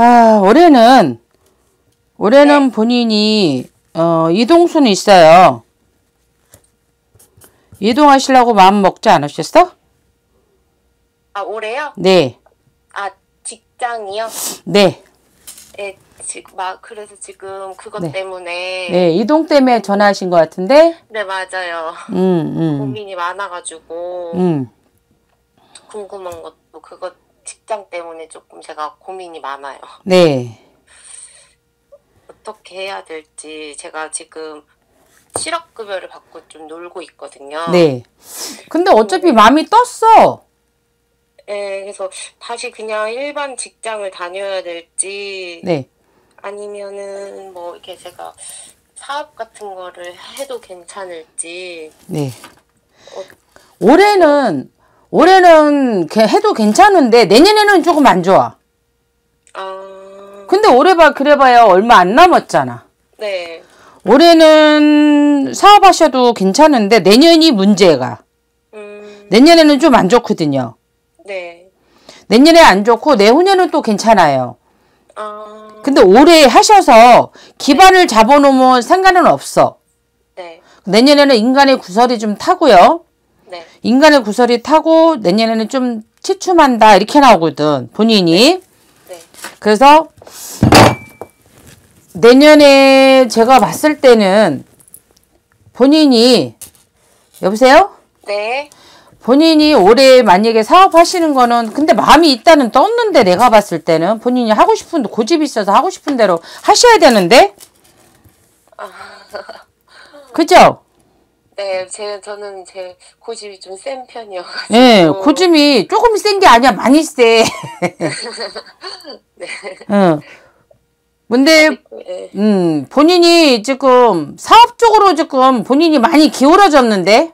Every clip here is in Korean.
아, 올해는, 올해는 본인이, 어, 이동순이 있어요. 이동하시려고 마음 먹지 않으셨어? 아, 올해요? 네, 아, 직장이요? 네, 네, 지금 막 그래서 지금 그것 네. 때문에 네, 이동 때문에 전화하신 것 같은데, 네, 맞아요. 음, 음, 고민이 많아가지고 음. 궁금한 것도 그것 직장 때문에 조금 제가 고민이 많아요. 네, 어떻게 해야 될지 제가 지금 실업급여를 받고 좀 놀고 있거든요. 네. 근데 어차피 마음이 떴어. 네, 그래서 다시 그냥 일반 직장을 다녀야 될지 네, 아니면은 뭐 이렇게 제가 사업 같은 거를 해도 괜찮을지 네. 어, 올해는, 올해는 개- 해도 괜찮은데, 내년에는 조금 안 좋아. 아, 근데 올해 봐, 그래봐야 얼마 안 남았잖아. 네, 올해는 사업하셔도 괜찮은데, 내년이 문제가. 음, 내년에는 좀 안 좋거든요. 네, 내년에 안 좋고, 내후년은 또 괜찮아요. 아, 근데 올해 하셔서 기반을 잡아놓으면 상관은 없어. 네, 내년에는 인간의 구설이 좀 타고요. 네, 인간의 구설이 타고 내년에는 좀 치춤한다 이렇게 나오거든 본인이. 네, 그래서 내년에 제가 봤을 때는 본인이 여보세요? 네, 본인이 올해 만약에 사업하시는 거는 근데 마음이 있다는 떴는데 내가 봤을 때는 본인이 하고 싶은 고집이 있어서 하고 싶은 대로 하셔야 되는데? 그죠? 네, 제 저는 제 고집이 좀 센 편이어가지고. 예, 고집이 조금 센 게 아니야 많이 세. 응. 근데 네, 음, 본인이 지금 사업적으로 지금 본인이 많이 기울어졌는데?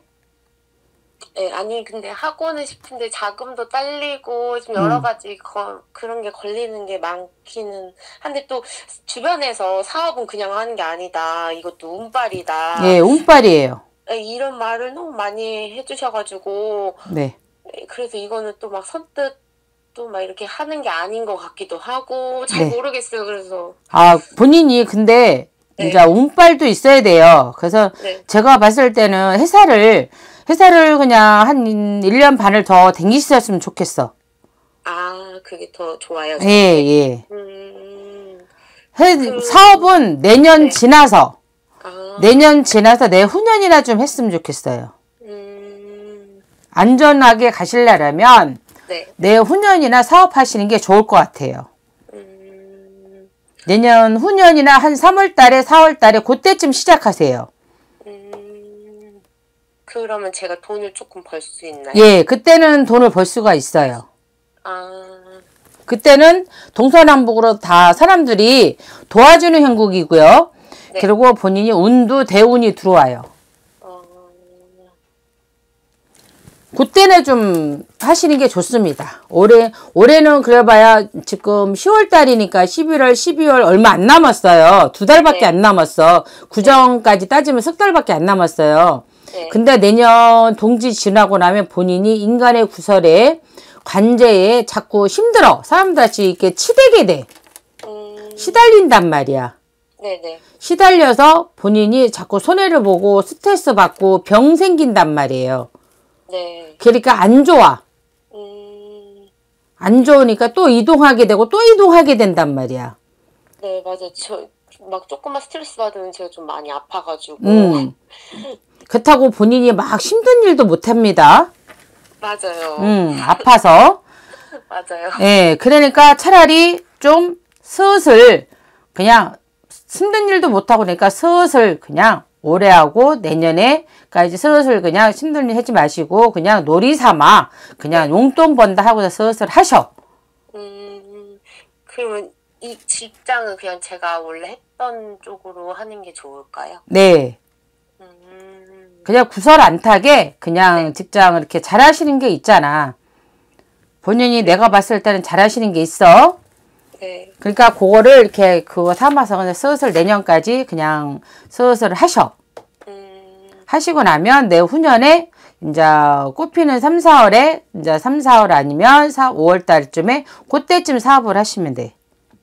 네, 아니 근데 하고는 싶은데 자금도 딸리고 좀 여러 가지 거, 그런 게 걸리는 게 많기는 한데 또 주변에서 사업은 그냥 하는 게 아니다. 이것도 운빨이다. 예, 운빨이에요. 네, 이런 말을 너무 많이 해주셔가지고 네. 네, 그래서 이거는 또 막 선뜻 또 막 이렇게 하는 게 아닌 것 같기도 하고 잘 네. 모르겠어요. 그래서 아, 본인이 근데 네. 이제 운빨도 있어야 돼요. 그래서 네. 제가 봤을 때는 회사를 회사를 그냥 한 1년 반을 더 댕기셨으면 좋겠어. 아 그게 더 좋아요. 예, 예. 음, 회- 사업은 내년 네. 지나서 아, 내년 지나서 내후년이나 좀 했으면 좋겠어요. 음, 안전하게 가시려면 네, 내후년이나 사업하시는 게 좋을 것 같아요. 음, 내년 후년이나 한 3월 달에 4월 달에 그때쯤 시작하세요. 음, 그러면 제가 돈을 조금 벌 수 있나요? 예, 그때는 돈을 벌 수가 있어요. 아, 그때는 동서남북으로 다 사람들이 도와주는 형국이고요. 네. 그리고 본인이 운도 대운이 들어와요. 어, 그때는 좀 하시는 게 좋습니다. 올해, 올해는 그래봐야 지금 10월 달이니까 11월, 12월 얼마 안 남았어요. 두 달밖에 네. 안 남았어. 구정까지 따지면 석 달밖에 안 남았어요. 네, 근데 내년 동지 지나고 나면 본인이 인간의 구설에 관제에 자꾸 힘들어. 사람들한테 이렇게 치대게 돼. 음, 시달린단 말이야. 네네, 시달려서 본인이 자꾸 손해를 보고 스트레스 받고 병 생긴단 말이에요. 네, 그러니까 안 좋아. 음, 안 좋으니까 또 이동하게 되고 또 이동하게 된단 말이야. 네, 맞아. 저, 막 조금만 스트레스 받으면 제가 좀 많이 아파가지고. 음. 그렇다고 본인이 막 힘든 일도 못 합니다. 맞아요. 음, 아파서. 맞아요. 예, 그러니까 차라리 좀 슬슬 그냥 힘든 일도 못하고 그러니까 슬슬 그냥 올해 하고 내년에까지 슬슬 그냥 힘든 일 하지 마시고 그냥 놀이 삼아 그냥 용돈 번다 하고서 슬슬 하셔. 음, 그러면 이 직장은 그냥 제가 원래 했던 쪽으로 하는 게 좋을까요? 네. 음, 그냥 구설 안 타게 그냥 직장을 이렇게 잘하시는 게 있잖아. 본인이 내가 봤을 때는 잘하시는 게 있어. 네. 그러니까 그거를 이렇게 그거 삼아서 그냥 슬슬 내년까지 그냥 슬슬 하셔. 음, 하시고 나면 내 후년에 이제 꽃피는 3, 4월에 이제 3, 4월 아니면 4, 5월 달쯤에 그때쯤 사업을 하시면 돼.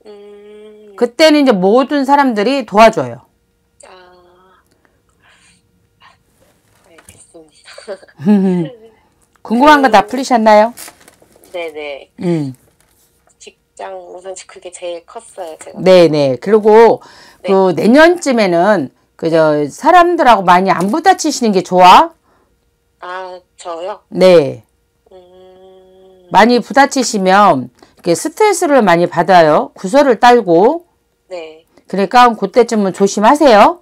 음, 그때는 이제 모든 사람들이 도와줘요. 아. 궁금한 거 다 풀리셨나요? 네네. 음. 직장 우선 그게 제일 컸어요. 제가. 네네. 그리고 네. 그 내년쯤에는 그저 사람들하고 많이 안 부딪히시는 게 좋아. 아, 저요? 네. 음, 많이 부딪히시면 이렇게 스트레스를 많이 받아요. 구설을 딸고. 네. 그러니까 그때쯤은 조심하세요.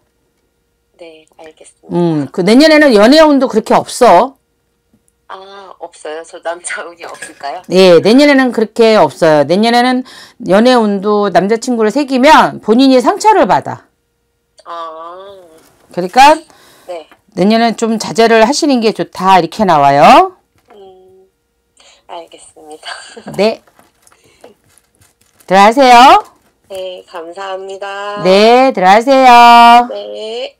네, 알겠습니다. 음, 그 내년에는 연애운도 그렇게 없어. 아, 없어요? 저 남자 운이 없을까요? 네, 내년에는 그렇게 없어요. 내년에는 연애 운도 남자친구를 사귀면 본인이 상처를 받아. 아, 그러니까 네. 내년엔 좀 자제를 하시는 게 좋다. 이렇게 나와요. 음, 알겠습니다. 네. 들어가세요. 네, 감사합니다. 네, 들어가세요. 네.